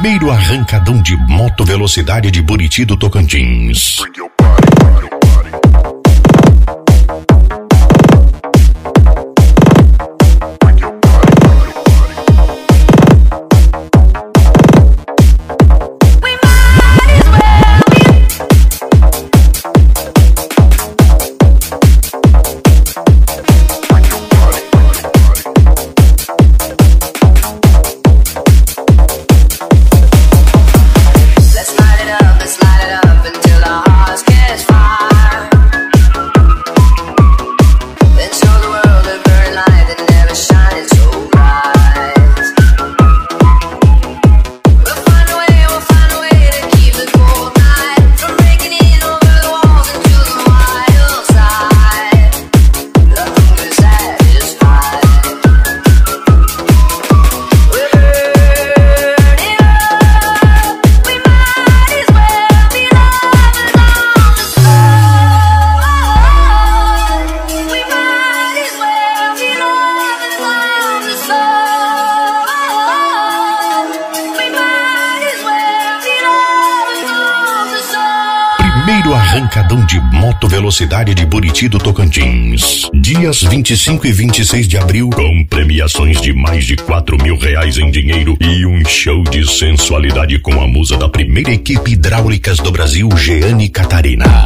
Primeiro arrancadão de moto velocidade de Buriti do Tocantins. Primeiro arrancadão de moto velocidade de Buriti do Tocantins. Dias 25 e 26 de abril, com premiações de mais de 4 mil reais em dinheiro e um show de sensualidade com a musa da primeira equipe hidráulicas do Brasil, Jeane Catarina.